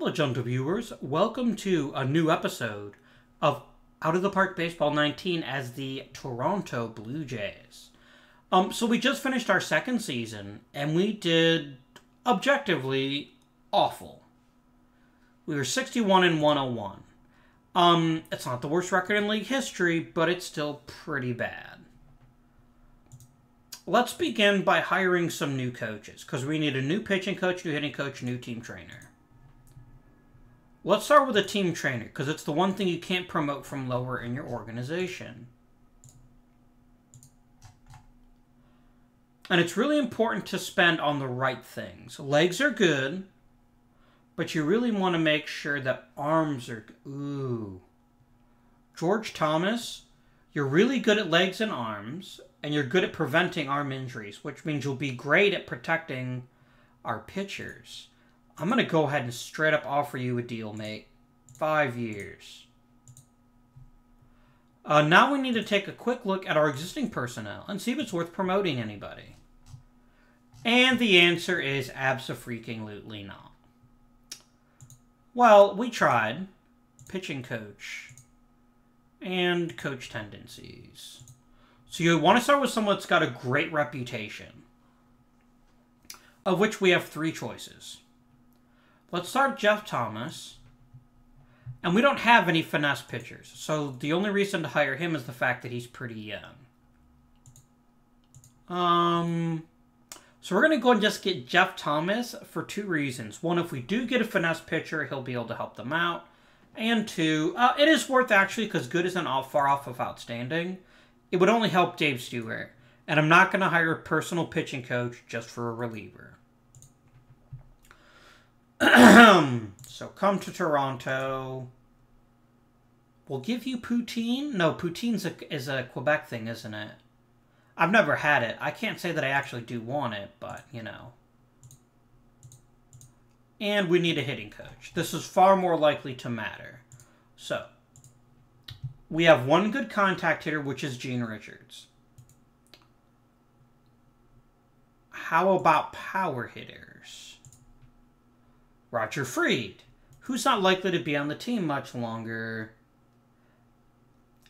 Hello, gentle viewers. Welcome to a new episode of Out of the Park Baseball 19 as the Toronto Blue Jays. Um, so we just finished our second season, and we did objectively awful. We were 61 and 101. Um, it's not the worst record in league history, but it's still pretty bad. Let's begin by hiring some new coaches, because we need a new pitching coach, new hitting coach, new team trainer. Let's start with a team trainer, because it's the one thing you can't promote from lower in your organization. And it's really important to spend on the right things. Legs are good, but you really want to make sure that arms are. Ooh. George Thomas, you're really good at legs and arms, and you're good at preventing arm injuries, which means you'll be great at protecting our pitchers. I'm going to go ahead and straight up offer you a deal, mate. Five years. Uh, now we need to take a quick look at our existing personnel and see if it's worth promoting anybody. And the answer is abso-freaking-lutely not. Well, we tried. Pitching coach. And coach tendencies. So you want to start with someone that's got a great reputation. Of which we have three choices. Let's start Jeff Thomas. And we don't have any finesse pitchers. So the only reason to hire him is the fact that he's pretty young. Um, so we're going to go and just get Jeff Thomas for two reasons. One, if we do get a finesse pitcher, he'll be able to help them out. And two, uh, it is worth actually because good isn't all far off of outstanding. It would only help Dave Stewart. And I'm not going to hire a personal pitching coach just for a reliever. so come to Toronto. We'll give you poutine. No, poutine's a, is a Quebec thing, isn't it? I've never had it. I can't say that I actually do want it, but, you know. And we need a hitting coach. This is far more likely to matter. So, we have one good contact hitter, which is Gene Richards. How about power hitters? Roger Freed, who's not likely to be on the team much longer.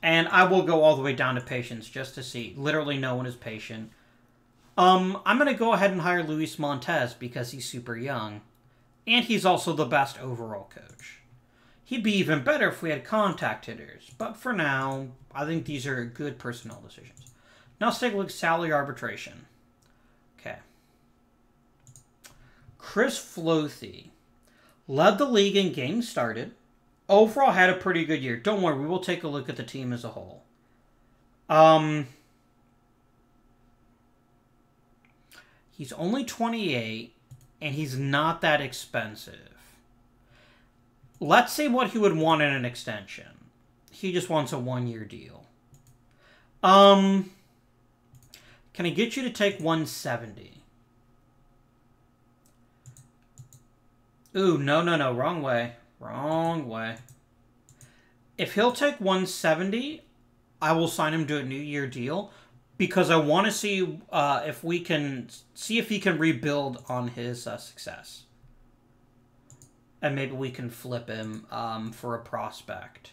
And I will go all the way down to patience just to see. Literally no one is patient. Um, I'm going to go ahead and hire Luis Montez because he's super young. And he's also the best overall coach. He'd be even better if we had contact hitters. But for now, I think these are good personnel decisions. Now let's take a look at salary arbitration. Okay. Chris Flothi led the league in games started overall had a pretty good year. Don't worry, we will take a look at the team as a whole. Um, he's only 28, and he's not that expensive. Let's say what he would want in an extension. He just wants a one-year deal. Um, can I get you to take 170? Ooh, no, no, no, wrong way. Wrong way. If he'll take 170, I will sign him to a new year deal because I want to see uh, if we can see if he can rebuild on his uh, success. And maybe we can flip him um, for a prospect.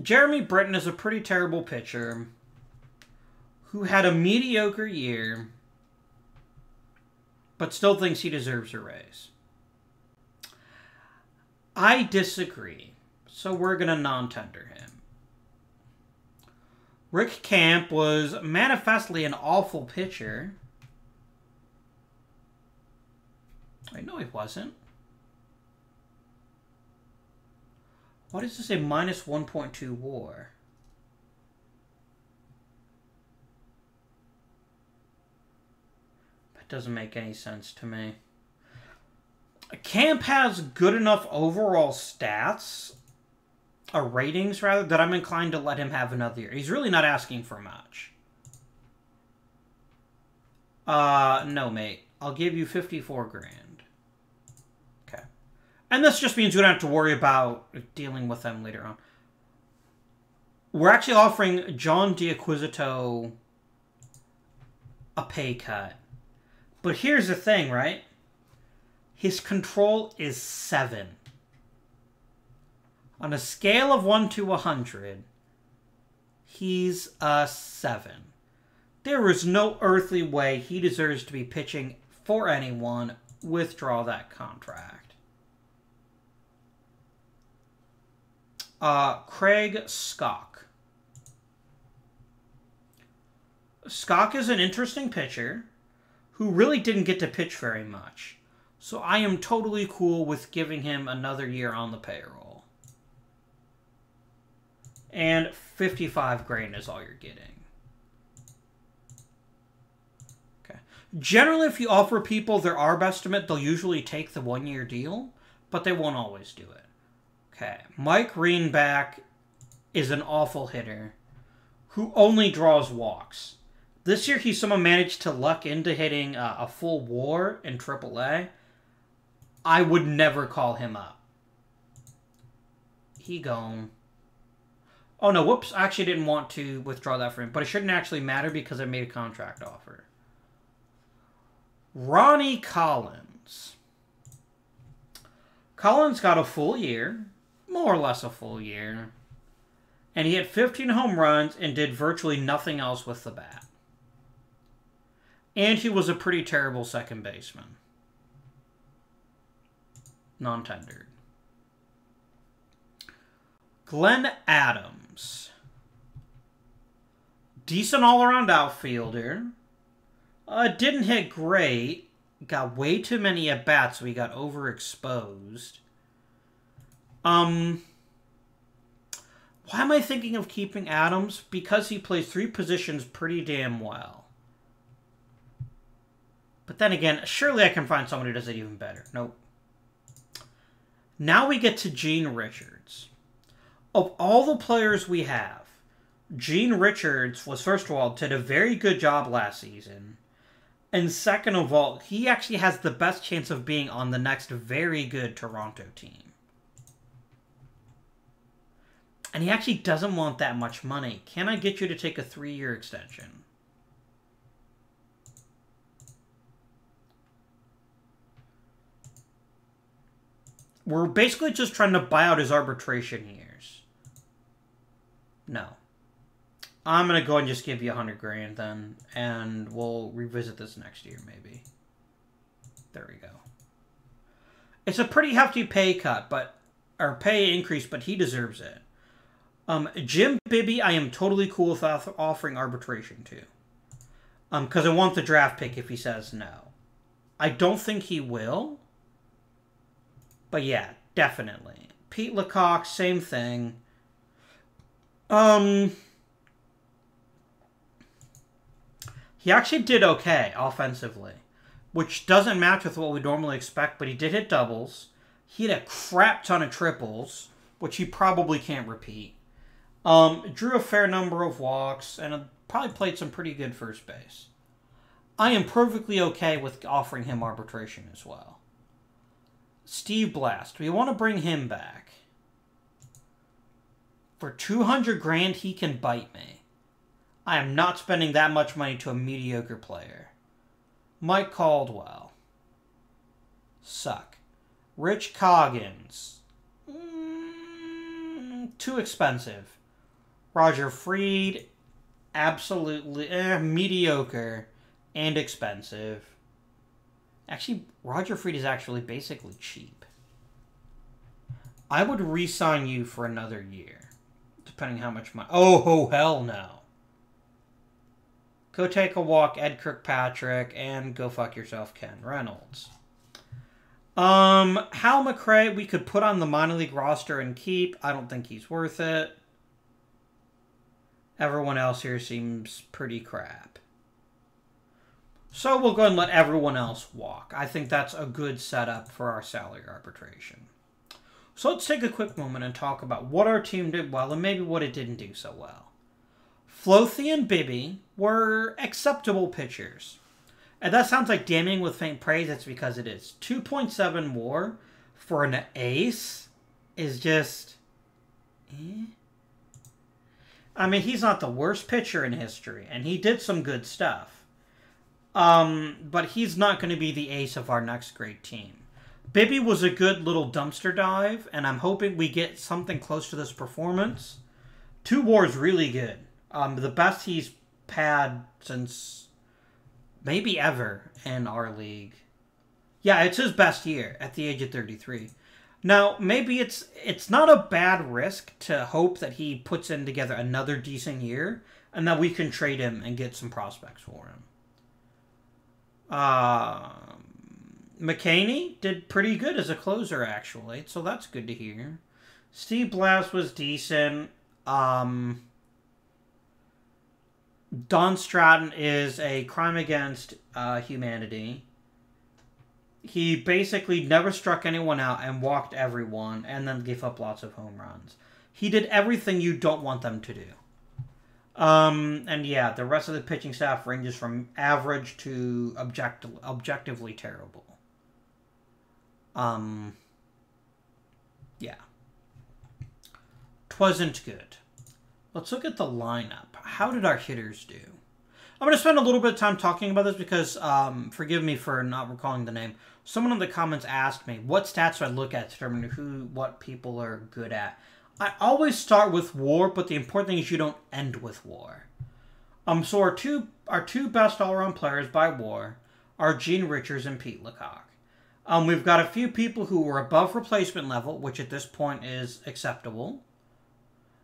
Jeremy Britton is a pretty terrible pitcher who had a mediocre year but still thinks he deserves a raise. I disagree. So we're going to non tender him. Rick Camp was manifestly an awful pitcher. I know he wasn't. What does this say? Minus 1.2 war. Doesn't make any sense to me. Camp has good enough overall stats, or ratings rather, that I'm inclined to let him have another year. He's really not asking for much. Uh, no, mate. I'll give you 54 grand. Okay. And this just means we don't have to worry about dealing with them later on. We're actually offering John D'Acquisto a pay cut. But here's the thing, right? His control is 7. On a scale of 1 to 100, he's a 7. There is no earthly way he deserves to be pitching for anyone. Withdraw that contract. Uh, Craig Skok. Skok is an interesting pitcher who really didn't get to pitch very much. So I am totally cool with giving him another year on the payroll. And 55 grand is all you're getting. Okay. Generally, if you offer people their ARB estimate, they'll usually take the one-year deal, but they won't always do it. Okay. Mike Reinbach is an awful hitter who only draws walks. This year, he somehow managed to luck into hitting uh, a full WAR in AAA. I would never call him up. He gone. Oh no, whoops. I actually didn't want to withdraw that for him, but it shouldn't actually matter because I made a contract offer. Ronnie Collins. Collins got a full year, more or less a full year, and he had 15 home runs and did virtually nothing else with the bat. And he was a pretty terrible second baseman non-tendered. Glenn Adams. Decent all-around outfielder. Uh, didn't hit great. Got way too many at-bats, so he got overexposed. Um... Why am I thinking of keeping Adams? Because he plays three positions pretty damn well. But then again, surely I can find someone who does it even better. Nope. Now we get to Gene Richards. Of all the players we have, Gene Richards was, first of all, did a very good job last season. And second of all, he actually has the best chance of being on the next very good Toronto team. And he actually doesn't want that much money. Can I get you to take a three year extension? We're basically just trying to buy out his arbitration years. No. I'm going to go and just give you a 100 grand then, and we'll revisit this next year, maybe. There we go. It's a pretty hefty pay cut, but or pay increase, but he deserves it. Um, Jim Bibby, I am totally cool with offering arbitration to. Um, because I want the draft pick if he says no. I don't think he will. But yeah, definitely. Pete LaCock, same thing. Um, he actually did okay offensively, which doesn't match with what we normally expect, but he did hit doubles. He had a crap ton of triples, which he probably can't repeat. Um, drew a fair number of walks and probably played some pretty good first base. I am perfectly okay with offering him arbitration as well. Steve Blass. We want to bring him back. For 200 grand, he can bite me. I am not spending that much money to a mediocre player. Mike Caldwell. Suck. Rich Coggins. Mm, too expensive. Roger Freed. Absolutely eh, mediocre and expensive. Actually, Roger Freed is actually basically cheap. I would re-sign you for another year, depending how much money. Oh, oh, hell no. Go take a walk, Ed Kirkpatrick, and go fuck yourself, Ken Reynolds. Um, Hal McRae, we could put on the minor league roster and keep. I don't think he's worth it. Everyone else here seems pretty crap. So we'll go and let everyone else walk. I think that's a good setup for our salary arbitration. So let's take a quick moment and talk about what our team did well and maybe what it didn't do so well. Flothy and Bibby were acceptable pitchers. And that sounds like damning with faint praise. That's because it is. 2.7 WAR for an ace is just. Eh? I mean, he's not the worst pitcher in history, and he did some good stuff. Um, but he's not going to be the ace of our next great team. Bibby was a good little dumpster dive, and I'm hoping we get something close to this performance. Two War's really good. Um, the best he's had since maybe ever in our league. Yeah, it's his best year at the age of 33. Now, maybe it's it's not a bad risk to hope that he puts in together another decent year and that we can trade him and get some prospects for him. Um, McKinney did pretty good as a closer, actually, so that's good to hear. Steve Blass was decent. Um, Don Stratton is a crime against uh, humanity. He basically never struck anyone out and walked everyone and then gave up lots of home runs. He did everything you don't want them to do. Um, and yeah, the rest of the pitching staff ranges from average to object- objectively terrible. Um, yeah. Twasn't good. Let's look at the lineup. How did our hitters do? I'm going to spend a little bit of time talking about this because, um, forgive me for not recalling the name. Someone in the comments asked me, what stats do I look at to determine who, what people are good at? I always start with war, but the important thing is you don't end with war. Um, so our two, our two best all-around players by war are Gene Richards and Pete LaCock. Um, we've got a few people who were above replacement level, which at this point is acceptable.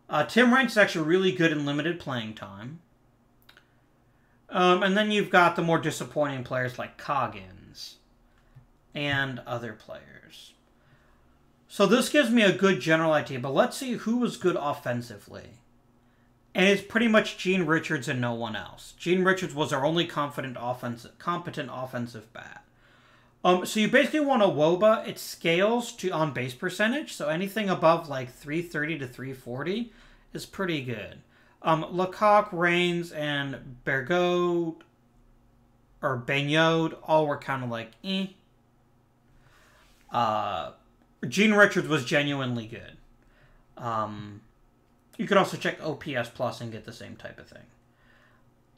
Uh, Tim Raines is actually really good in limited playing time. Um, and then you've got the more disappointing players like Coggins and other players. So this gives me a good general idea, but let's see who was good offensively. And it's pretty much Gene Richards and no one else. Gene Richards was our only confident offensive, competent offensive bat. Um, so you basically want a WOBA. It scales to on base percentage, so anything above like 330 to 340 is pretty good. Um, LaCock, Raines, and Bergaud or Baignode all were kind of like eh. Uh, Gene Richards was genuinely good. Um, you could also check OPS Plus and get the same type of thing.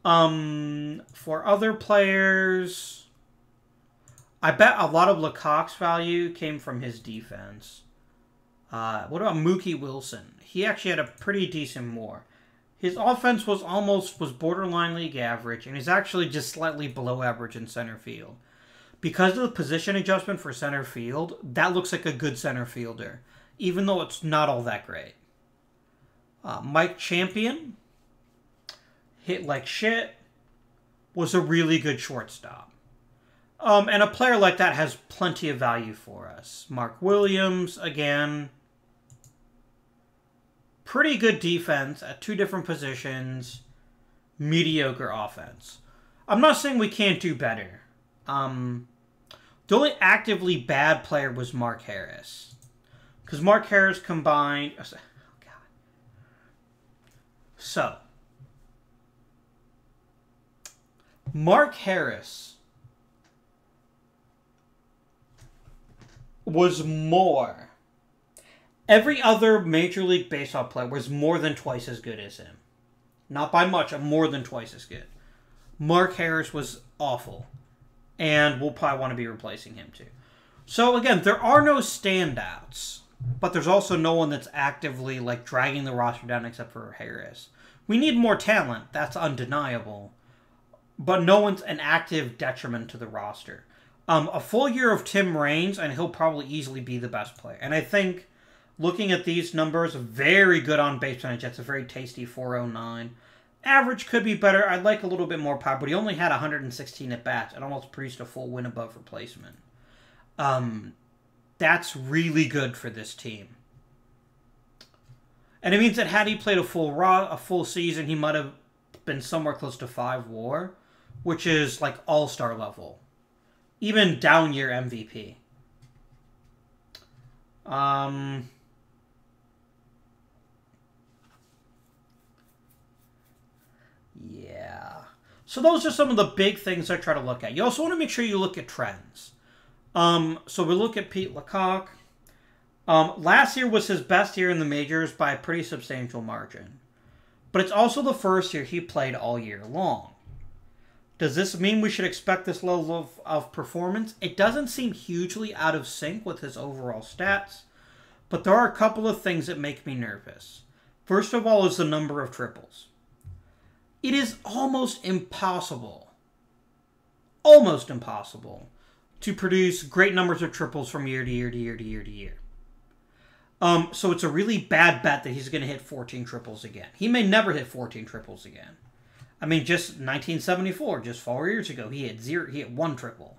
Um, for other players, I bet a lot of LaCock's value came from his defense. Uh, what about Mookie Wilson? He actually had a pretty decent WAR. His offense was almost was borderline league average, and he's actually just slightly below average in center field. Because of the position adjustment for center field, that looks like a good center fielder, even though it's not all that great. Uh, Mike Champion hit like shit, was a really good shortstop. Um, and a player like that has plenty of value for us. Mark Williams, again, pretty good defense at two different positions, mediocre offense. I'm not saying we can't do better. Um, the only actively bad player was Mark Harris. Because Mark Harris combined. Oh, God. So, Mark Harris was more. Every other Major League Baseball player was more than twice as good as him. Not by much, more than twice as good. Mark Harris was awful. And we'll probably want to be replacing him too. So again, there are no standouts, but there's also no one that's actively like dragging the roster down except for Harris. We need more talent, that's undeniable. But no one's an active detriment to the roster. Um, a full year of Tim Raines, and he'll probably easily be the best player. And I think looking at these numbers, very good on base percentage. That's a very tasty 409. Average could be better. I'd like a little bit more power, but he only had 116 at bats and almost produced a full win above replacement. Um, that's really good for this team. And it means that had he played a full raw, a full season, he might have been somewhere close to five WAR, which is like all star level, even down year MVP. Um. So those are some of the big things I try to look at. You also want to make sure you look at trends. Um, so we look at Pete LaCock. Um, last year was his best year in the majors by a pretty substantial margin. But it's also the first year he played all year long. Does this mean we should expect this level of, of performance? It doesn't seem hugely out of sync with his overall stats, but there are a couple of things that make me nervous. First of all, is the number of triples. It is almost impossible, almost impossible, to produce great numbers of triples from year to year to year to year to year. Um, so it's a really bad bet that he's going to hit 14 triples again. He may never hit 14 triples again. I mean, just 1974, just four years ago, he hit zero. He hit one triple.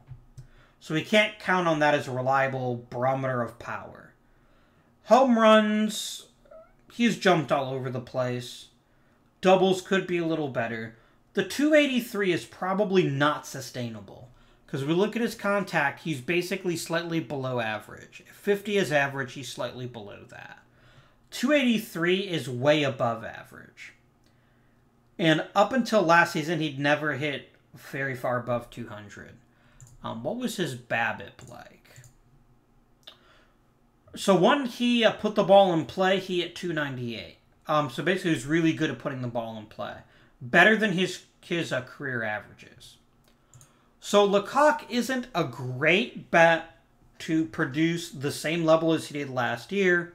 So we can't count on that as a reliable barometer of power. Home runs, he's jumped all over the place. Doubles could be a little better. The 283 is probably not sustainable. Because we look at his contact, he's basically slightly below average. If 50 is average, he's slightly below that. 283 is way above average. And up until last season, he'd never hit very far above 200. Um, what was his BABIP like? So when he uh, put the ball in play, he hit 298. Um, so basically, he was really good at putting the ball in play, better than his his uh, career averages. So LaCock isn't a great bet to produce the same level as he did last year,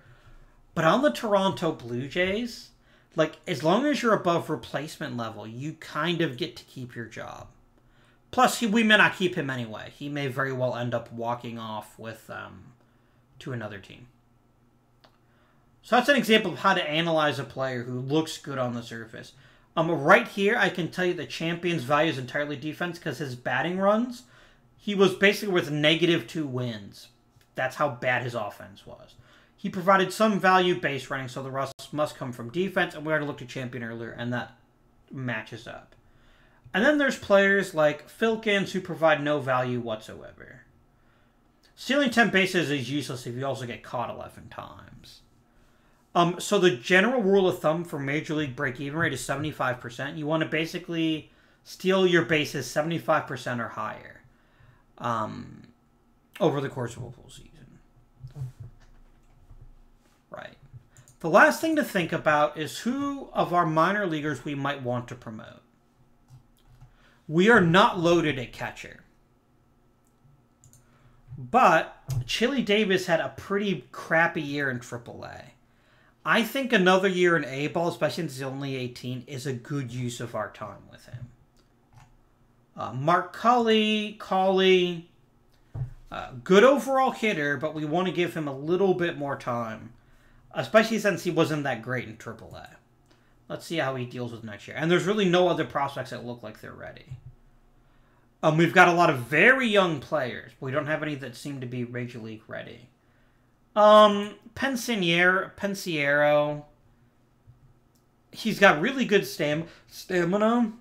but on the Toronto Blue Jays, like as long as you're above replacement level, you kind of get to keep your job. Plus, he, we may not keep him anyway. He may very well end up walking off with um, to another team. So that's an example of how to analyze a player who looks good on the surface. Um, right here, I can tell you the champion's value is entirely defense because his batting runs, he was basically worth negative two wins. That's how bad his offense was. He provided some value base running, so the rust must come from defense, and we already looked at champion earlier, and that matches up. And then there's players like Filkins who provide no value whatsoever. Stealing 10 bases is useless if you also get caught 11 times. Um, so the general rule of thumb for Major League break-even rate is 75%. You want to basically steal your bases 75% or higher um, over the course of a full season. Right. The last thing to think about is who of our minor leaguers we might want to promote. We are not loaded at catcher. But Chili Davis had a pretty crappy year in AAA. I think another year in A ball, especially since he's only 18, is a good use of our time with him. Uh, Mark Cully, Colley, uh, good overall hitter, but we want to give him a little bit more time, especially since he wasn't that great in AAA. Let's see how he deals with next year. And there's really no other prospects that look like they're ready. Um, we've got a lot of very young players. But we don't have any that seem to be Major League ready. Um, Pensiero, Pensiero. He's got really good stam stamina,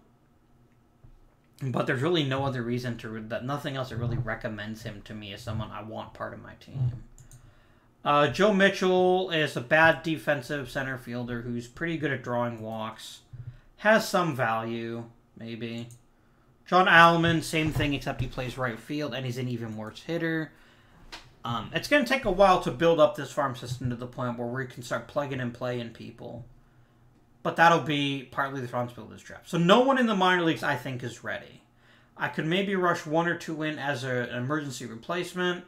but there's really no other reason to that. Nothing else that really recommends him to me as someone I want part of my team. Uh, Joe Mitchell is a bad defensive center fielder who's pretty good at drawing walks. Has some value, maybe. John Allman, same thing, except he plays right field and he's an even worse hitter. Um, it's going to take a while to build up this farm system to the point where we can start plugging and playing people. But that'll be partly the responsibility of this. So no one in the minor leagues, I think, is ready. I could maybe rush one or two in as a, an emergency replacement.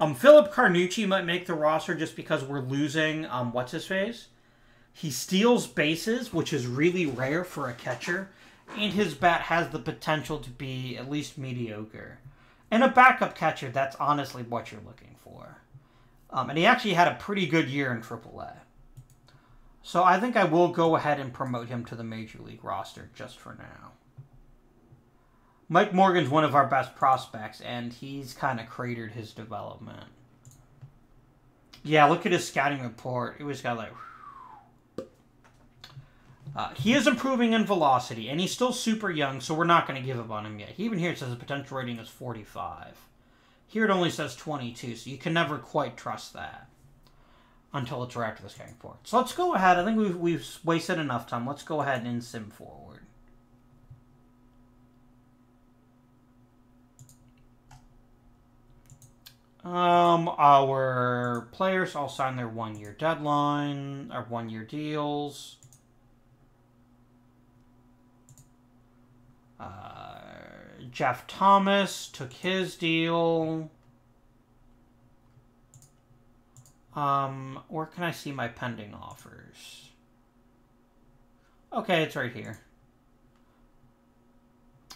Um, Philip Carnucci might make the roster just because we're losing um, what's his face. He steals bases, which is really rare for a catcher, and his bat has the potential to be at least mediocre and a backup catcher, that's honestly what you're looking for. Um, and he actually had a pretty good year in AAA. So I think I will go ahead and promote him to the Major League roster just for now. Mike Morgan's one of our best prospects, and he's kind of cratered his development. Yeah, look at his scouting report. It was got like uh, he is improving in velocity, and he's still super young, so we're not going to give up on him yet. Even here it says the potential rating is 45. Here it only says 22, so you can never quite trust that until it's right after the scouting report. So let's go ahead. I think we've, we've wasted enough time. Let's go ahead and sim forward. Um, our players all sign their one-year deadline, or one-year deals. Uh, Jeff Thomas took his deal. Um, where can I see my pending offers? Okay, it's right here.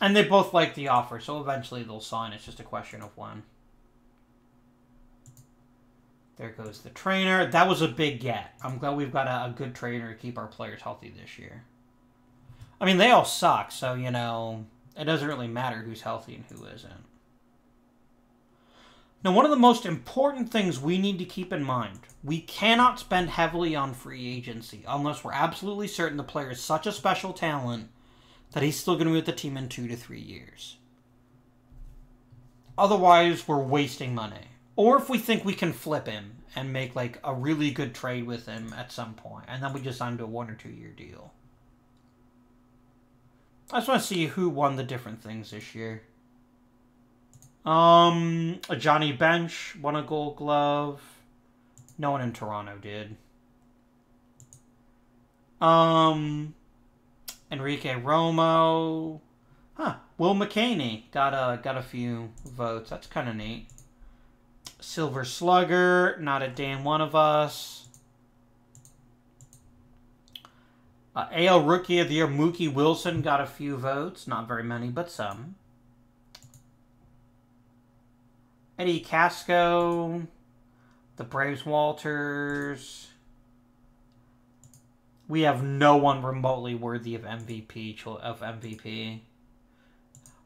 And they both like the offer, so eventually they'll sign. It's just a question of when. There goes the trainer. That was a big get. I'm glad we've got a, a good trainer to keep our players healthy this year. I mean, they all suck, so, you know, it doesn't really matter who's healthy and who isn't. Now, one of the most important things we need to keep in mind we cannot spend heavily on free agency unless we're absolutely certain the player is such a special talent that he's still going to be with the team in two to three years. Otherwise, we're wasting money. Or if we think we can flip him and make like a really good trade with him at some point, and then we just sign to a one or two year deal. I just want to see who won the different things this year. Um, Johnny Bench won a Gold Glove. No one in Toronto did. Um, Enrique Romo. Huh. Will McCaney got a got a few votes. That's kind of neat. Silver Slugger, not a damn one of us. Uh, AL Rookie of the Year, Mookie Wilson got a few votes. Not very many, but some. Eddie Casco, the Braves Walters. We have no one remotely worthy of MVP of MVP.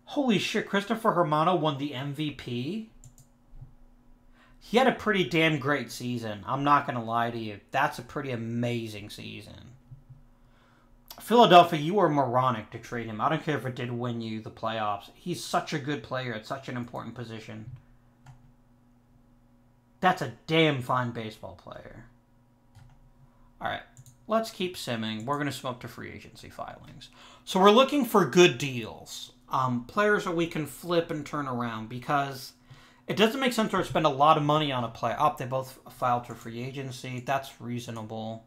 Holy shit, Christopher Hermano won the MVP? He had a pretty damn great season. I'm not going to lie to you. That's a pretty amazing season. Philadelphia, you were moronic to trade him. I don't care if it did win you the playoffs. He's such a good player at such an important position. That's a damn fine baseball player. All right, let's keep simming. We're going to up to free agency filings. So we're looking for good deals, um, players that we can flip and turn around because it doesn't make sense to spend a lot of money on a player. Up, oh, they both filed for free agency. That's reasonable.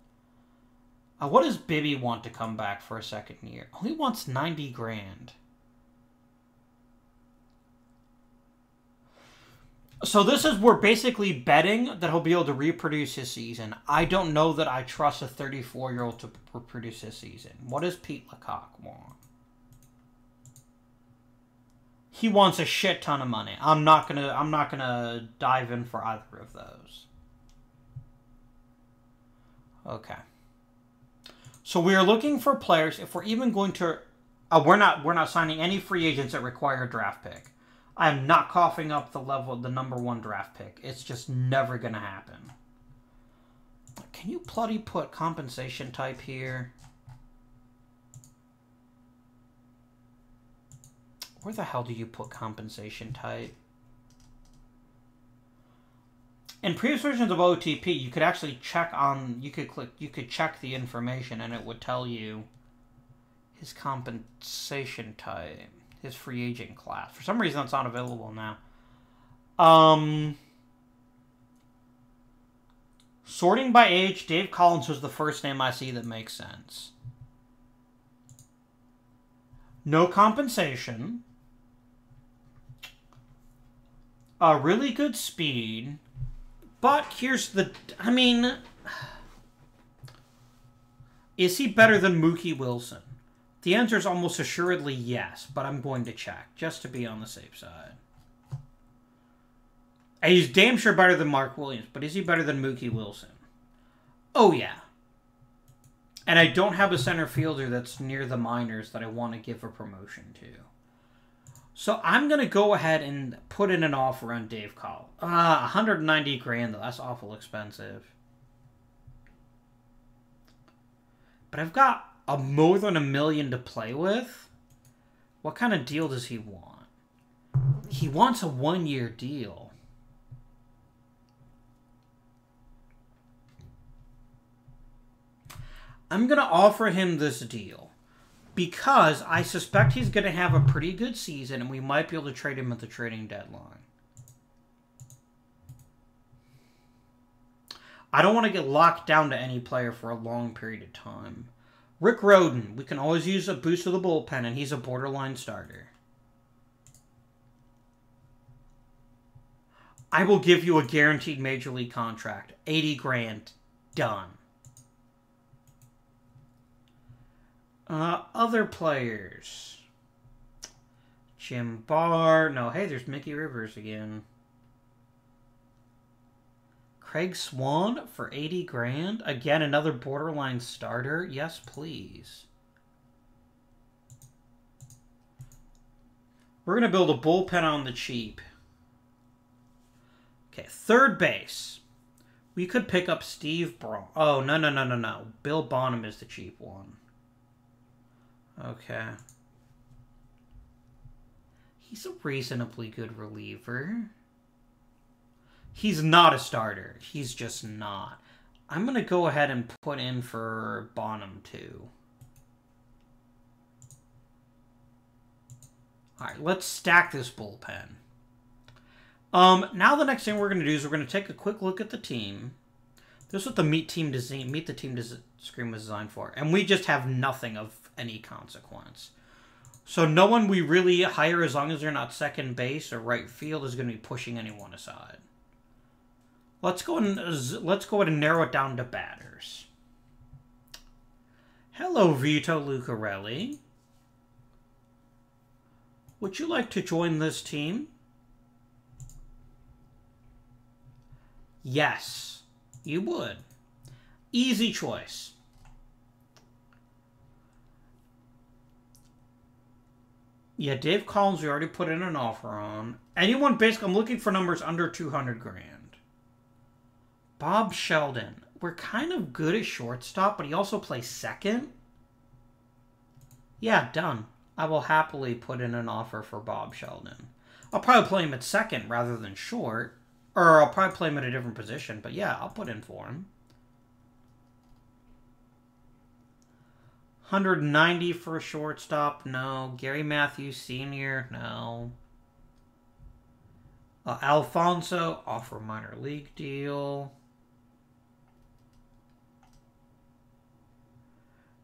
Uh, what does Bibby want to come back for a second year? He wants 90 grand. So this is we're basically betting that he'll be able to reproduce his season. I don't know that I trust a 34 year old to reproduce his season. What does Pete LaCock want? He wants a shit ton of money. I'm not gonna I'm not gonna dive in for either of those. Okay. So we are looking for players. If we're even going to, uh, we're not we're not signing any free agents that require a draft pick. I am not coughing up the level, the number one draft pick. It's just never going to happen. Can you bloody put compensation type here? Where the hell do you put compensation type? In previous versions of OTP, you could actually check on, you could click, you could check the information and it would tell you his compensation type his free agent class. For some reason, that's not available now. Um, sorting by age, Dave Collins was the first name I see that makes sense. No compensation. A really good speed. But here's the. I mean. Is he better than Mookie Wilson? The answer is almost assuredly yes, but I'm going to check just to be on the safe side. And he's damn sure better than Mark Williams, but is he better than Mookie Wilson? Oh, yeah. And I don't have a center fielder that's near the minors that I want to give a promotion to. So I'm going to go ahead and put in an offer on Dave Call. Ah, 190 grand, though. That's awful expensive. But I've got a more than a million to play with, what kind of deal does he want? He wants a one year deal. I'm going to offer him this deal because I suspect he's going to have a pretty good season, and we might be able to trade him at the trading deadline. I don't want to get locked down to any player for a long period of time. Rick Rhoden, we can always use a boost of the bullpen, and he's a borderline starter. I will give you a guaranteed major league contract. 80 grand. Done. Uh, other players. Jim Barr. No, hey, there's Mickey Rivers again. Craig Swan for 80 grand. Again, another borderline starter. Yes, please. We're going to build a bullpen on the cheap. Okay, third base. We could pick up Steve Braun. Oh, no, no, no, no, no. Bill Bonham is the cheap one. Okay. He's a reasonably good reliever. He's not a starter. He's just not. I'm going to go ahead and put in for Bonham, too. Alright, let's stack this bullpen. Um, now the next thing we're going to do is we're going to take a quick look at the team. This is what the Meet Team design, Meet the Team design, screen was designed for. And we just have nothing of any consequence. So no one we really hire, as long as they're not second base or right field, is going to be pushing anyone aside. Let's go and let's go ahead and narrow it down to batters. Hello, Vito Lucarelli. Would you like to join this team? Yes, you would. Easy choice. Yeah, Dave Collins, we already put in an offer on. Anyone, basically, I'm looking for numbers under 200 grand. Bob Sheldon. We're kind of good at shortstop, but he also plays second. Yeah, done. I will happily put in an offer for Bob Sheldon. I'll probably play him at second rather than short. Or I'll probably play him at a different position, but yeah, I'll put in for him. 190 for a shortstop, no. Gary Matthews Sr., no. Uh, Alfonso, offer minor league deal.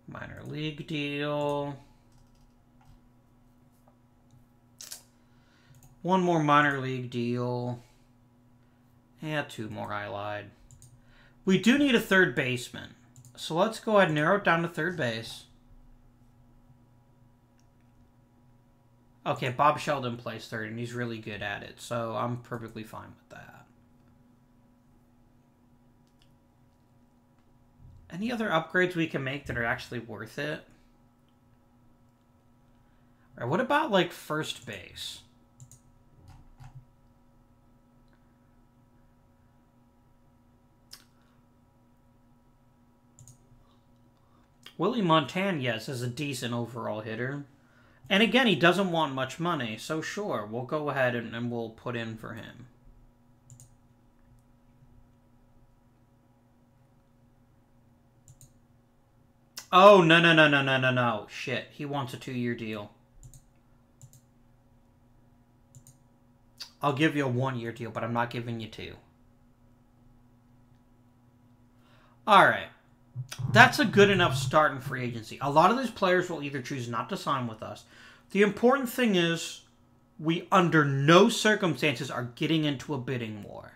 Minor league deal. One more minor league deal. Yeah, two more I lied. We do need a third baseman. So let's go ahead and narrow it down to third base. Okay, Bob Sheldon plays third, and he's really good at it, so I'm perfectly fine with that. Any other upgrades we can make that are actually worth it? Or what about, like, first base? Willie Montan, yes, is a decent overall hitter. And again, he doesn't want much money, so sure, we'll go ahead and, and we'll put in for him. Oh, no, no, no, no, no, no, no. Shit, he wants a two-year deal. I'll give you a one-year deal, but I'm not giving you two. All right that's a good enough start in free agency. A lot of these players will either choose not to sign with us. The important thing is we under no circumstances are getting into a bidding war.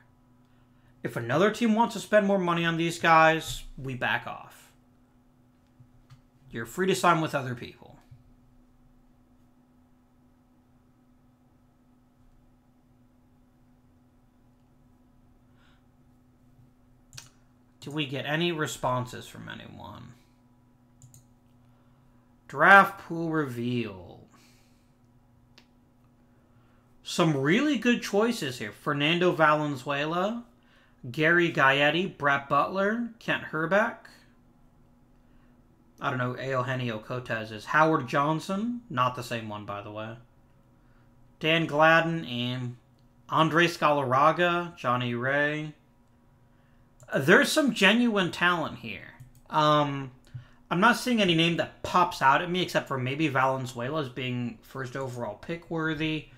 If another team wants to spend more money on these guys, we back off. You're free to sign with other people. Do we get any responses from anyone? Draft pool reveal. Some really good choices here. Fernando Valenzuela, Gary Gaetti, Brett Butler, Kent Hrbek. I don't know, Eugenio Cotes is. Howard Johnson, not the same one, by the way. Dan Gladden and Andre Galarraga, Johnny Ray there's some genuine talent here. Um, I'm not seeing any name that pops out at me except for maybe Valenzuela as being first overall pick worthy.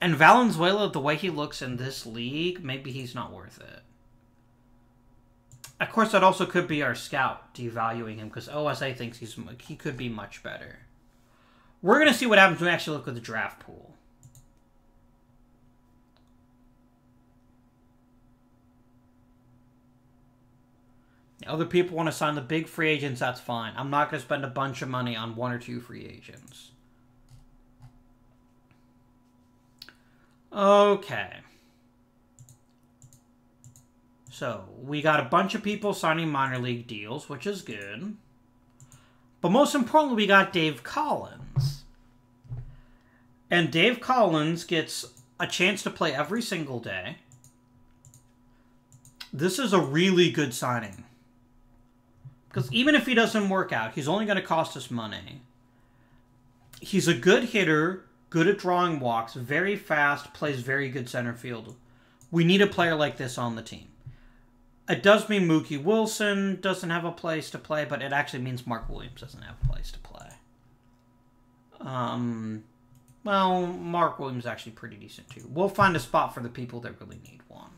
And Valenzuela, the way he looks in this league, maybe he's not worth it. Of course, that also could be our scout devaluing him because OSA thinks he's he could be much better. We're gonna see what happens when we actually look at the draft pool. Other people want to sign the big free agents, that's fine. I'm not going to spend a bunch of money on one or two free agents. Okay. So, we got a bunch of people signing minor league deals, which is good. But most importantly, we got Dave Collins. And Dave Collins gets a chance to play every single day. This is a really good signing. Because even if he doesn't work out, he's only going to cost us money. He's a good hitter, good at drawing walks, very fast, plays very good center field. We need a player like this on the team. It does mean Mookie Wilson doesn't have a place to play, but it actually means Mark Williams doesn't have a place to play. Um, well, Mark Williams is actually pretty decent too. We'll find a spot for the people that really need one.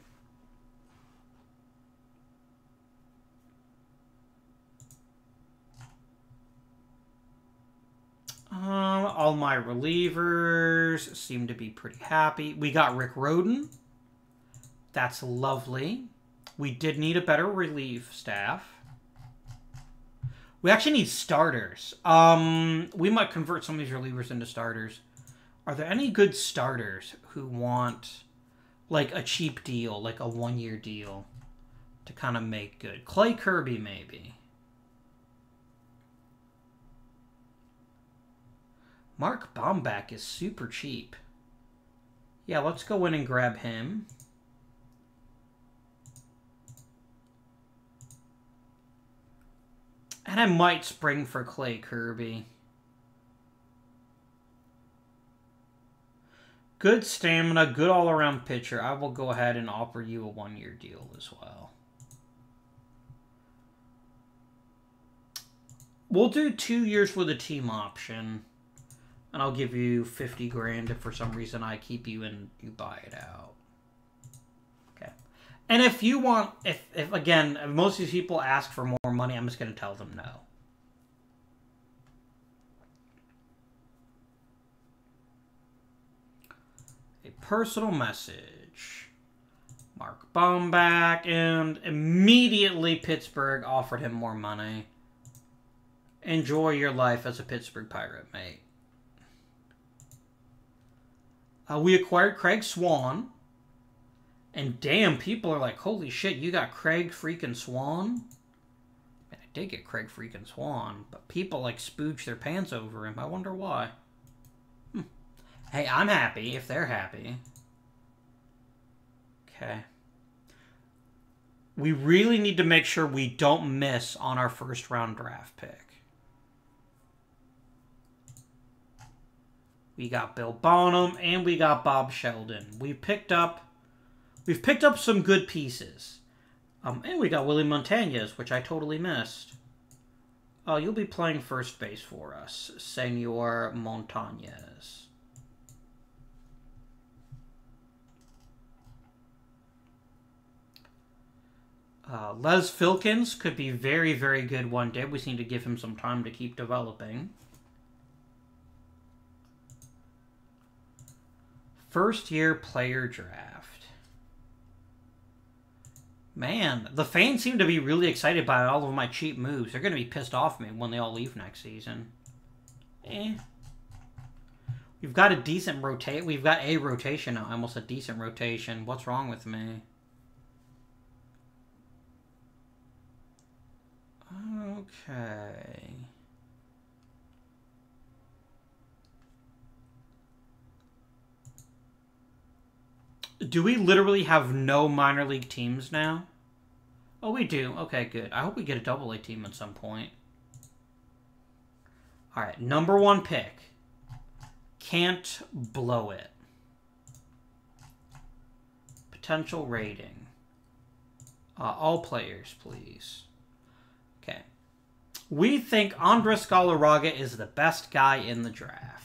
Um, all my relievers seem to be pretty happy. We got Rick Rhoden. That's lovely. We did need a better relief staff. We actually need starters. Um, we might convert some of these relievers into starters. Are there any good starters who want like a cheap deal, like a one year deal to kind of make good? Clay Kirby, maybe. Mark Bomback is super cheap. Yeah, let's go in and grab him. And I might spring for Clay Kirby. Good stamina, good all-around pitcher. I will go ahead and offer you a one-year deal as well. We'll do two years with a team option. And I'll give you 50 grand if for some reason I keep you and you buy it out. Okay. And if you want, if, if again, if most of these people ask for more money, I'm just going to tell them no. A personal message. Mark Bomback, and immediately Pittsburgh offered him more money. Enjoy your life as a Pittsburgh Pirate, mate. Uh, we acquired Craig Swan. And damn, people are like, holy shit, you got Craig freaking Swan? Man, I did get Craig freaking Swan, but people like spooge their pants over him. I wonder why. Hey, I'm happy if they're happy. Okay. We really need to make sure we don't miss on our first round draft pick. We got Bill Bonham and we got Bob Sheldon. We picked up we've picked up some good pieces. Um, and we got Willie Montañez, which I totally missed. Oh, you'll be playing first base for us, Senor Montañez. Uh, Les Filkins could be very, very good one day. We need to give him some time to keep developing. First year player draft. Man, the fans seem to be really excited by all of my cheap moves. They're going to be pissed off me when they all leave next season. Eh. We've got a decent rotate. We've got a rotation now. Almost a decent rotation. What's wrong with me? Okay. Do we literally have no minor league teams now? Oh, we do. Okay, good. I hope we get a double A team at some point. All right, number one pick. Can't blow it. Potential rating. Uh, all players, please. Okay. We think Andres Galarraga is the best guy in the draft.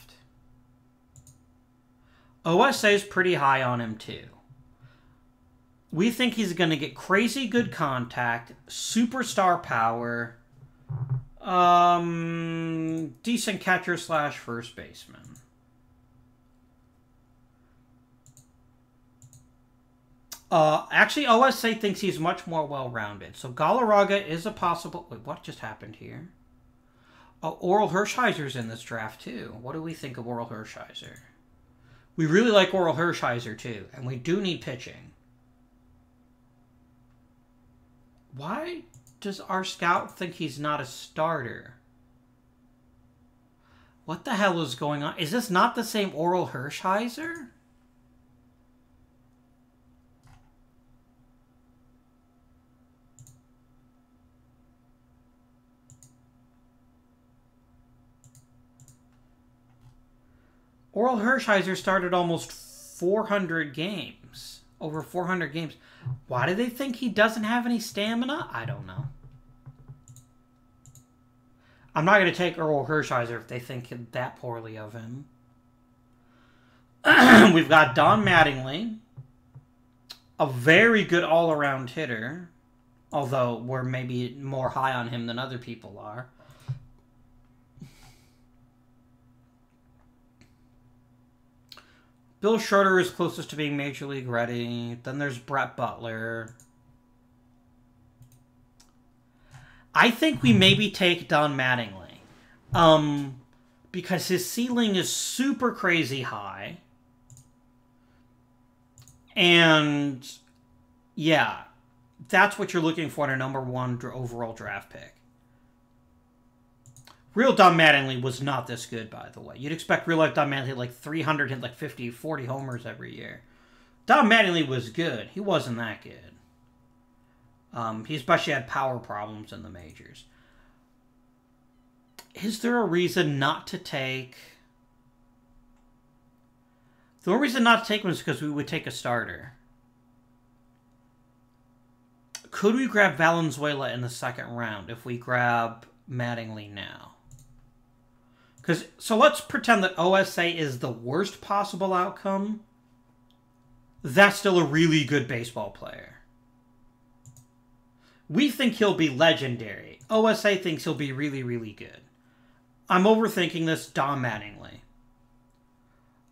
OSA is pretty high on him too. We think he's going to get crazy good contact, superstar power, um, decent catcher slash first baseman. Uh, actually, OSA thinks he's much more well-rounded. So Galarraga is a possible. Wait, what just happened here? Oh, Orel Hershiser's in this draft too. What do we think of Orel Hershiser? We really like Orel Hershiser too, and we do need pitching. Why does our scout think he's not a starter? What the hell is going on? Is this not the same Orel Hershiser? Orel Hershiser started almost 400 games. Over 400 games. Why do they think he doesn't have any stamina? I don't know. I'm not going to take Orel Hershiser if they think that poorly of him. We've got Don Mattingly, a very good all-around hitter, although we're maybe more high on him than other people are. Bill Schroeder is closest to being Major League ready. Then there's Brett Butler. I think we maybe take Don Mattingly. Um, because his ceiling is super crazy high. And yeah, that's what you're looking for in a number one overall draft pick. Real Don Mattingly was not this good, by the way. You'd expect real life Don Mattingly like 300 hit like 50, 40 homers every year. Don Mattingly was good. He wasn't that good. Um, he especially had power problems in the majors. Is there a reason not to take... The only reason not to take him is because we would take a starter. Could we grab Valenzuela in the second round if we grab Mattingly now? Because so let's pretend that OSA is the worst possible outcome. That's still a really good baseball player. We think he'll be legendary. OSA thinks he'll be really, really good. I'm overthinking this Don Mattingly.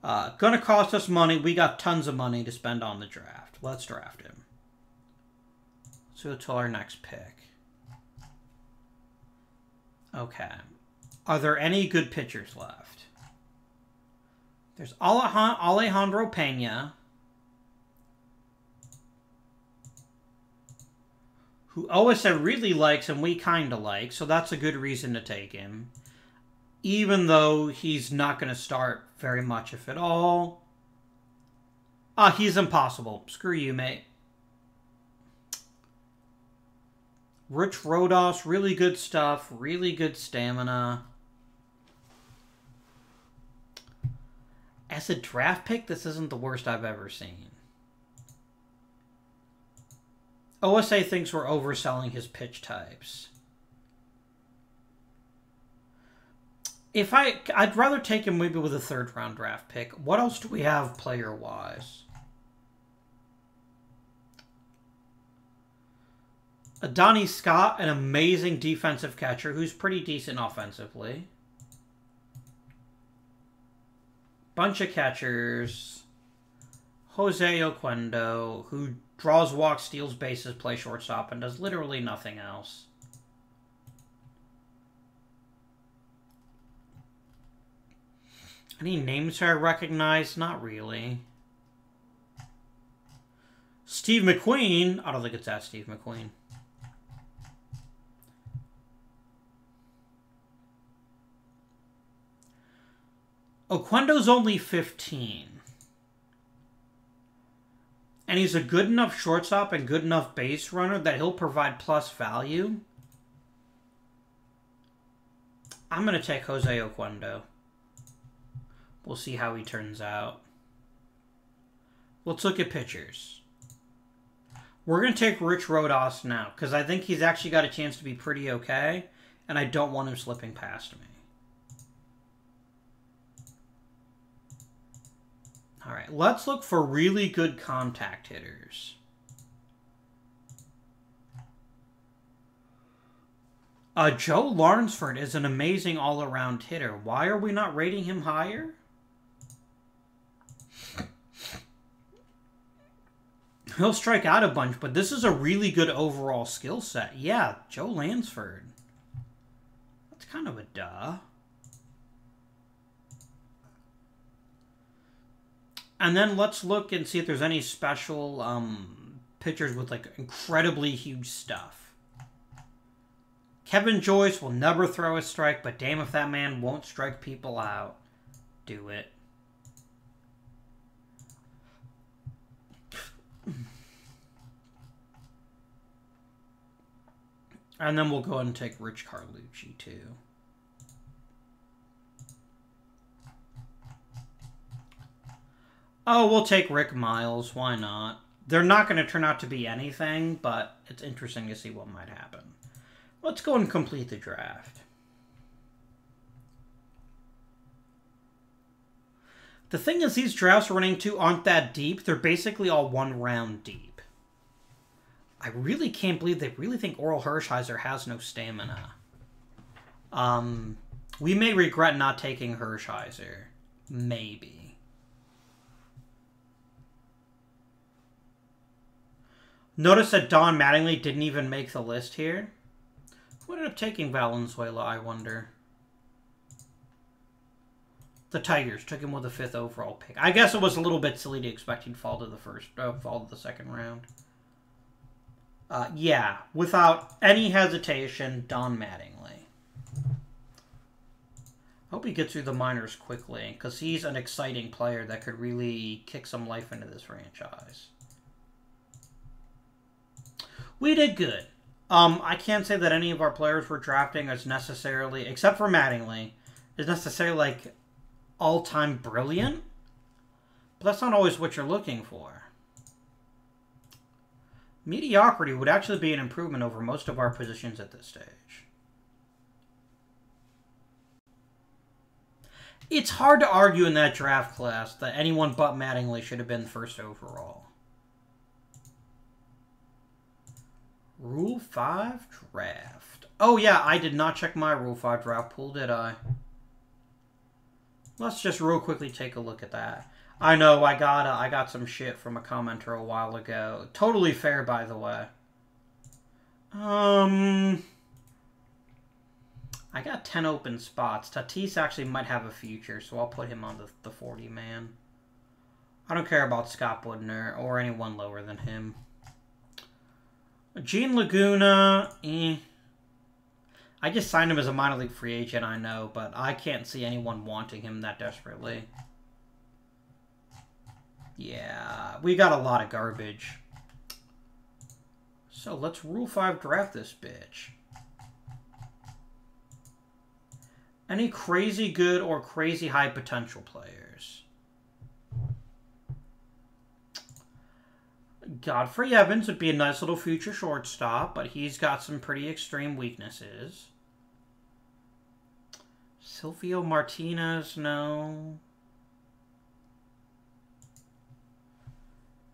Uh, gonna cost us money. We got tons of money to spend on the draft. Let's draft him. So go to our next pick. Okay. Are there any good pitchers left? There's Alejandro Pena, who OSA really likes and we kind of like, so that's a good reason to take him. Even though he's not going to start very much, if at all. Ah, he's impossible. Screw you, mate. Rich Rodas, really good stuff, really good stamina. As a draft pick, this isn't the worst I've ever seen. OSA thinks we're overselling his pitch types. If I, I'd rather take him maybe with a third round draft pick. What else do we have player wise? Donnie Scott, an amazing defensive catcher who's pretty decent offensively. Bunch of catchers. Jose Oquendo, who draws walks, steals bases, plays shortstop, and does literally nothing else. Any names I recognize? Not really. Steve McQueen. I don't think it's that Steve McQueen. Oquendo's only 15. And he's a good enough shortstop and good enough base runner that he'll provide plus value. I'm going to take Jose Oquendo. We'll see how he turns out. Let's look at pitchers. We're going to take Rich Rodas now because I think he's actually got a chance to be pretty okay, and I don't want him slipping past me. All right, let's look for really good contact hitters. Uh, Joe Lansford is an amazing all-around hitter. Why are we not rating him higher? He'll strike out a bunch, but this is a really good overall skill set. Yeah, Joe Lansford. That's kind of a duh. And then let's look and see if there's any special um, pitchers with like incredibly huge stuff. Kevin Joyce will never throw a strike, but damn if that man won't strike people out. Do it. And then we'll go ahead and take Rich Carlucci too. Oh, we'll take Rick Miles. Why not? They're not going to turn out to be anything, but it's interesting to see what might happen. Let's go and complete the draft. The thing is, these drafts we're running to aren't that deep. They're basically all one round deep. I really can't believe they really think Orel Hershiser has no stamina. Um, we may regret not taking Hershiser. Maybe. Notice that Don Mattingly didn't even make the list here. Who ended up taking Valenzuela, I wonder? The Tigers took him with the fifth overall pick. I guess it was a little bit silly to expect he'd fall to the first, uh, fall to the second round. Uh, yeah, without any hesitation, Don Mattingly. I hope he gets through the minors quickly, because he's an exciting player that could really kick some life into this franchise we did good. Um, I can't say that any of our players we're drafting is necessarily, except for Mattingly, is necessarily like all time brilliant. But that's not always what you're looking for. Mediocrity would actually be an improvement over most of our positions at this stage. It's hard to argue in that draft class that anyone but Mattingly should have been first overall. Rule 5 draft. Oh, yeah, I did not check my Rule 5 draft pool, did I? Let's just real quickly take a look at that. I know, I got, uh, I got some shit from a commenter a while ago. Totally fair, by the way. Um... I got 10 open spots. Tatis actually might have a future, so I'll put him on the, the 40 man. I don't care about Scott Woodner or anyone lower than him. Jean Laguna, eh. I just signed him as a minor league free agent, I know, but I can't see anyone wanting him that desperately. Yeah, we got a lot of garbage. So let's Rule 5 draft this bitch. Any crazy good or crazy high potential players? Godfrey Evans would be a nice little future shortstop, but he's got some pretty extreme weaknesses. Silvio Martinez, no.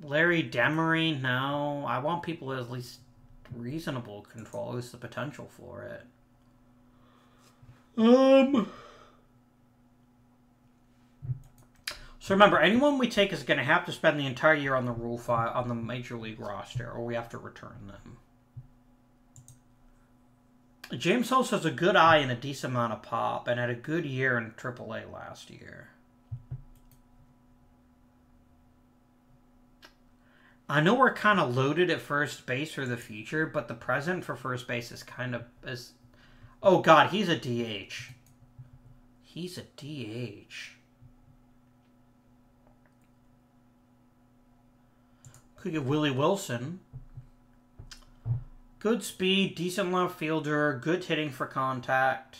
Larry Demery, no. I want people at least reasonable control. Is the potential for it? Um. So remember, anyone we take is going to have to spend the entire year on the Rule 5, on the Major League roster, or we have to return them. James Hulse has a good eye and a decent amount of pop, and had a good year in AAA last year. I know we're kind of loaded at first base for the future, but the present for first base is kind of is. Oh God, he's a DH. He's a DH. Could get Willie Wilson. Good speed, decent left fielder, good hitting for contact.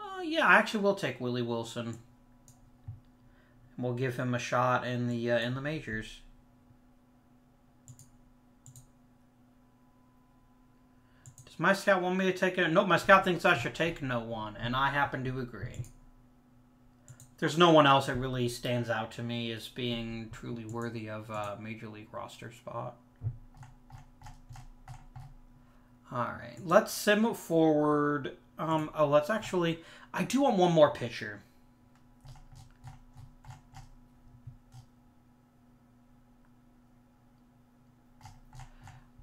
Uh, yeah, I actually will take Willie Wilson. We'll give him a shot in the uh, in the majors. Does my scout want me to take it? No, my scout thinks I should take no one, and I happen to agree there's no one else that really stands out to me as being truly worthy of a major league roster spot. All right, let's sim forward. Um, oh, let's actually. I do want one more pitcher.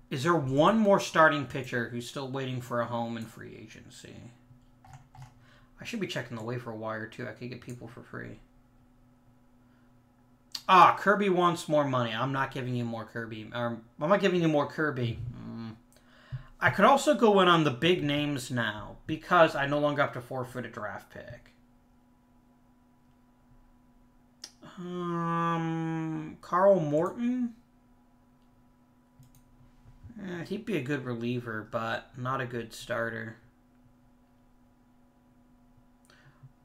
Is there one more starting pitcher who's still waiting for a home in free agency? I should be checking the waiver wire too. I could get people for free. Ah, Kirby wants more money. I'm not giving you more Kirby. Or I'm not giving you more Kirby. Mm. I could also go in on the big names now because I no longer have to forfeit a draft pick. Um, Carl Morton. Eh, he'd be a good reliever, but not a good starter.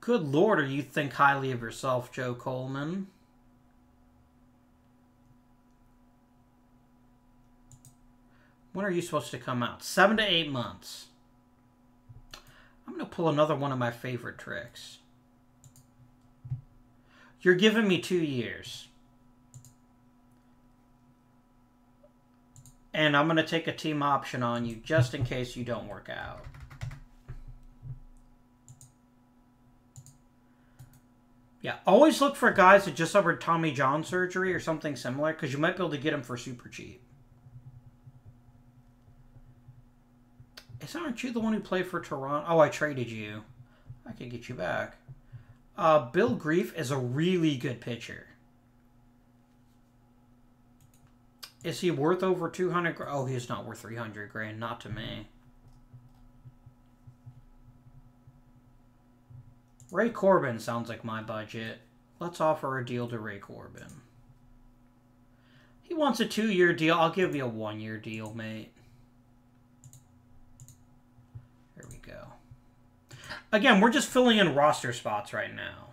Good lord, or you think highly of yourself, Joe Coleman. When are you supposed to come out? Seven to eight months. I'm going to pull another one of my favorite tricks. You're giving me two years. And I'm going to take a team option on you just in case you don't work out. Yeah, always look for guys that just suffered Tommy John surgery or something similar because you might be able to get them for super cheap. Is aren't you the one who played for Toronto? Oh, I traded you. I could get you back. Uh, Bill Greif is a really good pitcher. Is he worth over 200 Oh, he's not worth 300 grand. Not to me. Ray Corbin sounds like my budget. Let's offer a deal to Ray Corbin. He wants a two-year deal. I'll give you a one-year deal, mate. There we go. Again, we're just filling in roster spots right now.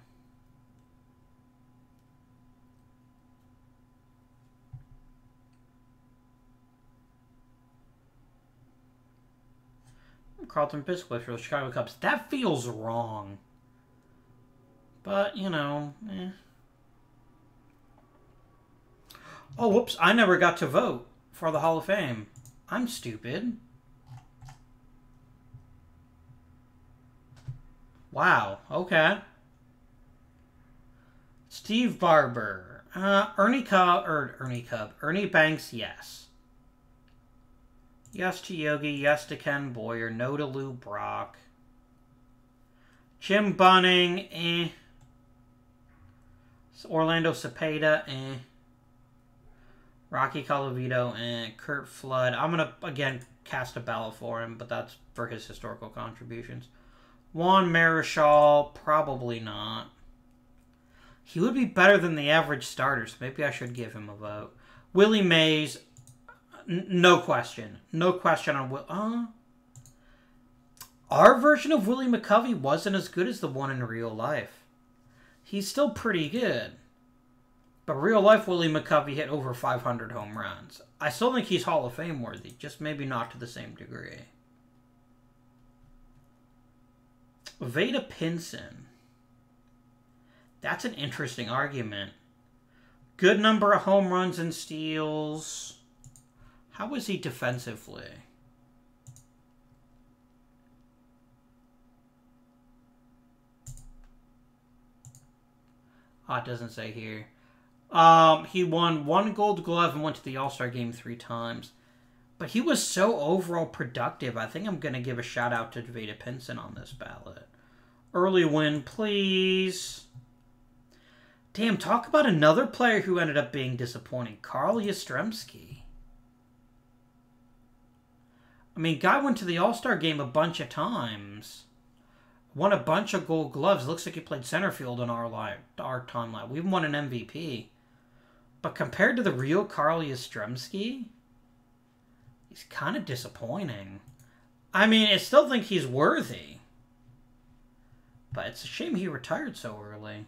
Carlton Piscliffe for the Chicago Cubs. That feels wrong. But, you know, eh. Oh, whoops. I never got to vote for the Hall of Fame. I'm stupid. Wow. Okay. Steve Barber. Uh, Ernie Cub, or Ernie Cub. Ernie Banks, yes. Yes to Yogi, yes to Ken Boyer, no to Lou Brock. Jim Bunning, eh. Orlando Cepeda, eh. Rocky Colavito, and Curt Flood. I'm to, again, cast a ballot for him, but that's for his historical contributions. Juan Marichal, probably not. He would be better than the average starter, so maybe I should give him a vote. Willie Mays, no question. No question on Will. Uh, our version of Willie McCovey wasn't as good as the one in real life he's still pretty good. But real life Willie McCovey hit over 500 home runs. I still think he's Hall of Fame worthy, just maybe not to the same degree. Vada Pinson. That's an interesting argument. Good number of home runs and steals. How was he defensively? It doesn't say here. Um, he won one Gold Glove and went to the All Star game three times. But he was so overall productive. I think I'm going to give a shout out to Vada Pinson on this ballot. Early Wynn, please. Damn, talk about another player who ended up being disappointing. Carl Yastrzemski. I mean, guy went to the All Star game a bunch of times won a bunch of gold gloves. Looks like he played center field in our line, our timeline. We won an MVP. But compared to the real Carl Yastrzemski, he's kind of disappointing. I mean, I still think he's worthy. But it's a shame he retired so early.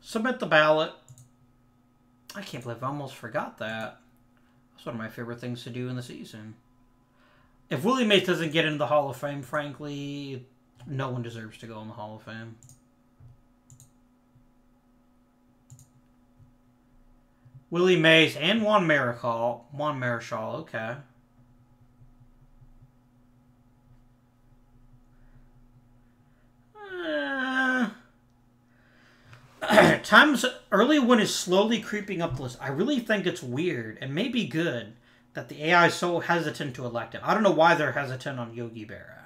Submit the ballot. I can't believe I almost forgot that. That's one of my favorite things to do in the season. If Willie Mays doesn't get into the Hall of Fame, frankly, no one deserves to go in the Hall of Fame. Willie Mays and Juan Marichal. Juan Marichal, okay. Uh, times early one is slowly creeping up the list. I really think it's weird and maybe good that the AI is so hesitant to elect him. I don't know why they're hesitant on Yogi Berra.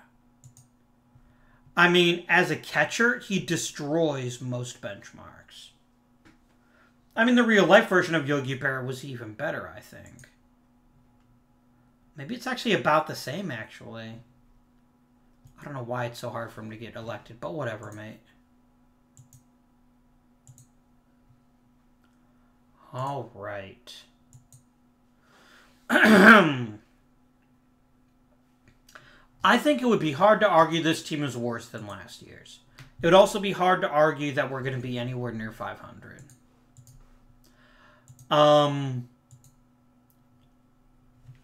I mean, as a catcher, he destroys most benchmarks. I mean, the real life version of Yogi Berra was even better, I think. Maybe it's actually about the same, actually. I don't know why it's so hard for him to get elected, but whatever, mate. All right. I think it would be hard to argue this team is worse than last year's. It would also be hard to argue that we're going to be anywhere near 500. Um,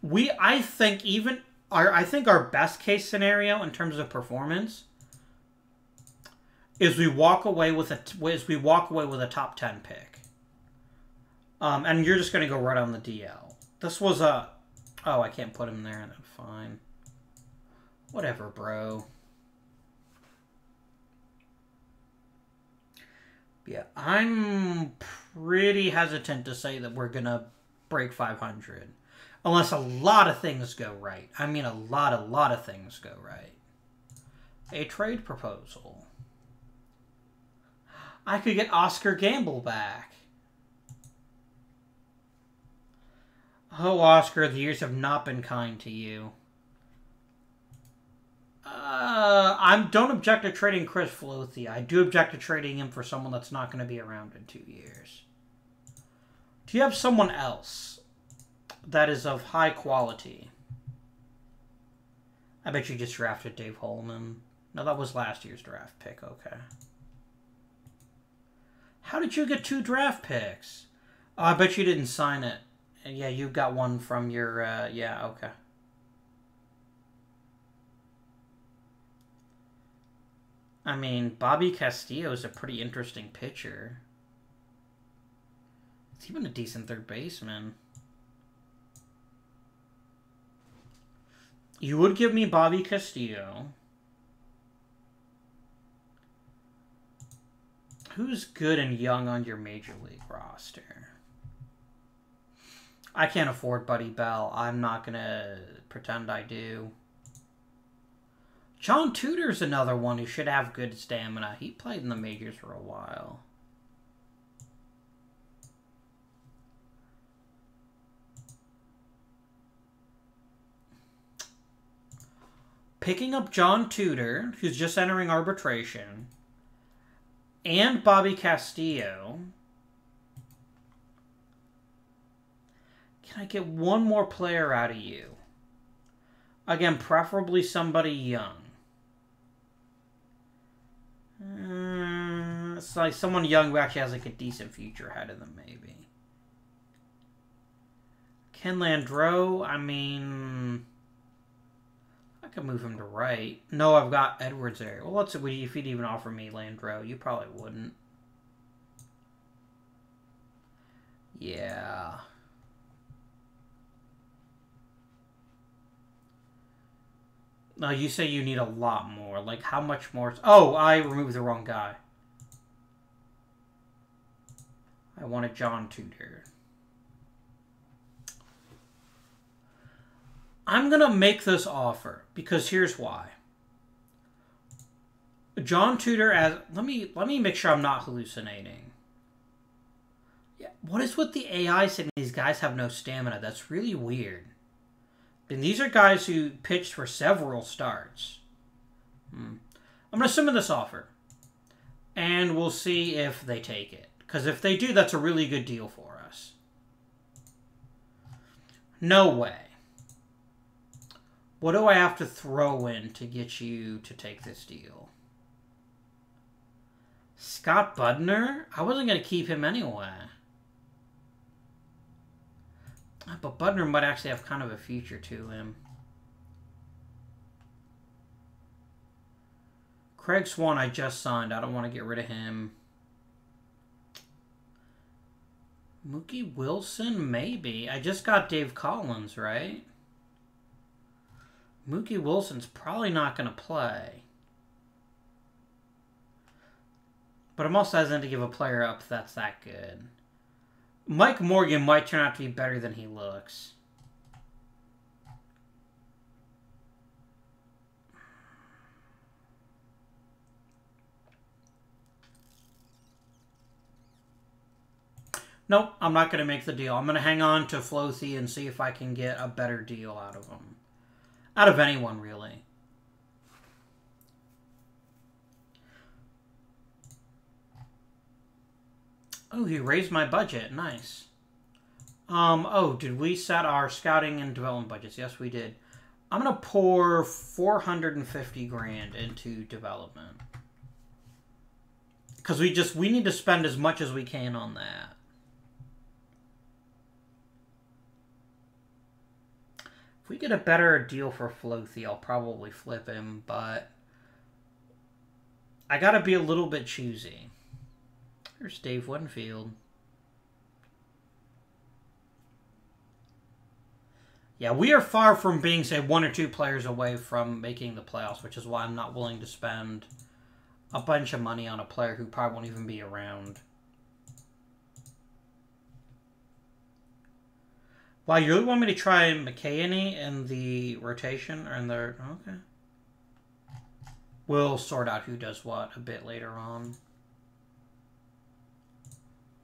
we, I think, even our, I think our best case scenario in terms of performance is we walk away with a, is we walk away with a top 10 pick. Um, and you're just going to go right on the DL. This was a, oh, I can't put him there. And I'm fine. Whatever, bro. Yeah, I'm pretty hesitant to say that we're going to break 500. Unless a lot of things go right. I mean, a lot, a lot of things go right. A trade proposal. I could get Oscar Gamble back. Oh, Oscar, the years have not been kind to you. Uh, I don't object to trading Chris Flothi. I do object to trading him for someone that's not going to be around in two years. Do you have someone else that is of high quality? I bet you just drafted Dave Holman. No, that was last year's draft pick. Okay. How did you get two draft picks? Oh, I bet you didn't sign it. Yeah, you got one from your, uh, yeah, okay. I mean, Bobby Castillo is a pretty interesting pitcher. He's even a decent third baseman. You would give me Bobby Castillo. Who's good and young on your major league roster? I can't afford Buddy Bell. I'm not going to pretend I do. John Tudor's another one who should have good stamina. He played in the majors for a while. Picking up John Tudor, who's just entering arbitration, and Bobby Castillo. Can I get one more player out of you? Again, preferably somebody young. Uh, it's like someone young who actually has like a decent future ahead of them, maybe. Ken Landreaux, I mean, I could move him to right. No, I've got Edwards there. Well, let's see if you'd even offer me Landreaux. You probably wouldn't. Yeah. No, you say you need a lot more. Like, how much more? Oh, I removed the wrong guy. I wanted John Tudor. I'm going to make this offer because here's why. John Tudor as let me let me make sure I'm not hallucinating. Yeah, what is with the AI saying these guys have no stamina? That's really weird. And these are guys who pitched for several starts. Hmm. I'm going to submit this offer. And we'll see if they take it. Because if they do, that's a really good deal for us. No way. What do I have to throw in to get you to take this deal? Scott Budner? I wasn't going to keep him anyway. But Budner might actually have kind of a future to him. Craig Swan I just signed. I don't want to get rid of him. Mookie Wilson? Maybe. I just got Dave Collins, right? Mookie Wilson's probably not going to play. But I'm also hesitant to give a player up that's that good. Mike Morgan might turn out to be better than he looks. Nope, I'm not going to make the deal. I'm going to hang on to Flothy and see if I can get a better deal out of him. Out of anyone, really. Oh, he raised my budget. Nice. Um, oh, did we set our scouting and development budgets? Yes, we did. I'm going to pour 450 grand into development. Because we just, we need to spend as much as we can on that. If we get a better deal for Flothy, I'll probably flip him, but I got to be a little bit choosy. Dave Winfield. Yeah, we are far from being, say, one or two players away from making the playoffs, which is why I'm not willing to spend a bunch of money on a player who probably won't even be around. Wow, you really want me to try McKeony in the rotation or in the okay? We'll sort out who does what a bit later on.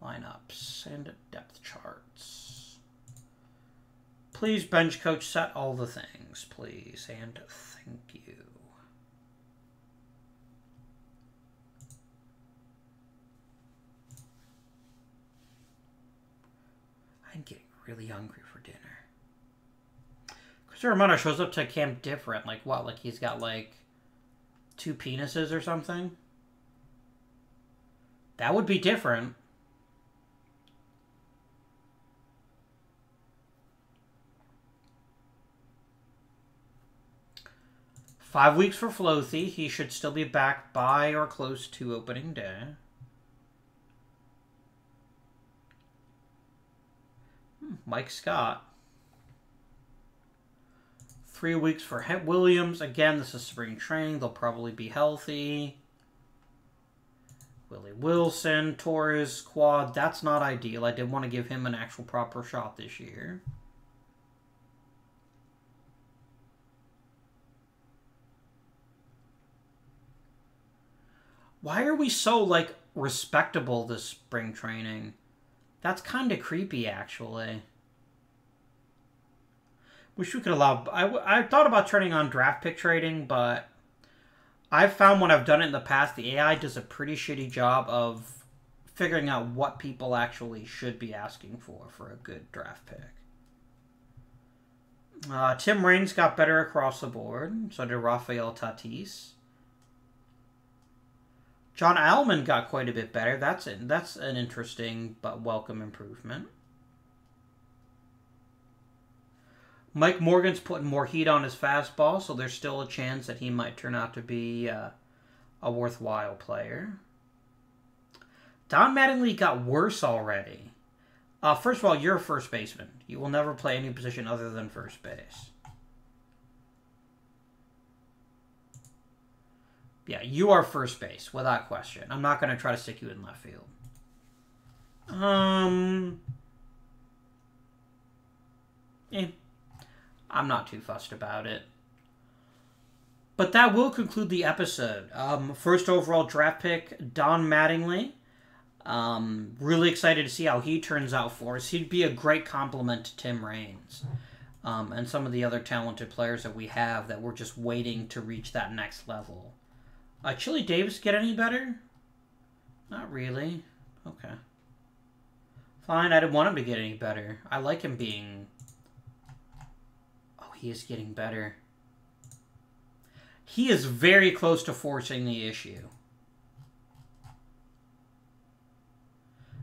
Lineups and depth charts. Please, bench coach, set all the things, please, and thank you. I'm getting really hungry for dinner. Christopher Romano shows up to camp different. Like what? Like he's got like two penises or something? That would be different. Five weeks for Flothy. He should still be back by or close to opening day. Hmm, Mike Scott. Three weeks for Het Williams. Again, this is spring training. They'll probably be healthy. Willie Wilson, Torres, quad. That's not ideal. I did want to give him an actual proper shot this year. Why are we so, like, respectable this spring training? That's kind of creepy, actually. Wish we could allow... I, I thought about turning on draft pick trading, but... I've found when I've done it in the past, the AI does a pretty shitty job of figuring out what people actually should be asking for for a good draft pick. Uh, Tim Raines got better across the board. So did Rafael Tatis. John Allman got quite a bit better. That's it. That's an interesting but welcome improvement. Mike Morgan's putting more heat on his fastball, so there's still a chance that he might turn out to be uh, a worthwhile player. Don Mattingly got worse already. Uh, first of all, you're a first baseman. You will never play any position other than first base. Yeah, you are first base, without question. I'm not going to try to stick you in left field. Um... Eh. I'm not too fussed about it. But that will conclude the episode. Um, first overall draft pick, Don Mattingly. Um, really excited to see how he turns out for us. He'd be a great complement to Tim Raines um, and some of the other talented players that we have that we're just waiting to reach that next level. Uh, Chili Davis get any better? Not really. Okay. Fine, I didn't want him to get any better. I like him being... Oh, he is getting better. He is very close to forcing the issue.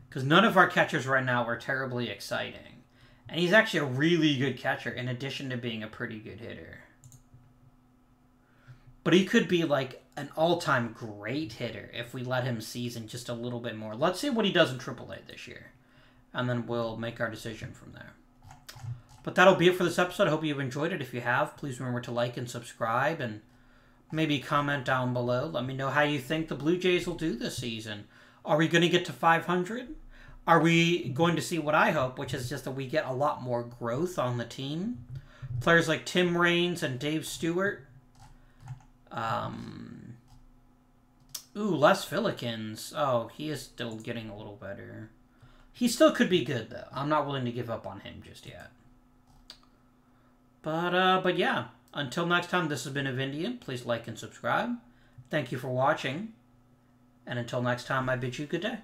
Because none of our catchers right now are terribly exciting. And he's actually a really good catcher in addition to being a pretty good hitter. But he could be like an all-time great hitter if we let him season just a little bit more. Let's see what he does in AAA this year, and then we'll make our decision from there. But that'll be it for this episode. I hope you've enjoyed it. If you have, please remember to like and subscribe, and maybe comment down below. Let me know how you think the Blue Jays will do this season. Are we going to get to 500? Are we going to see what I hope, which is just that we get a lot more growth on the team? Players like Tim Raines and Dave Stewart. Um, Ooh, Les Fillikins. Oh, he is still getting a little better. He still could be good though. I'm not willing to give up on him just yet. But uh, but yeah. Until next time, this has been Avindian. Please like and subscribe. Thank you for watching. And until next time, I bid you good day.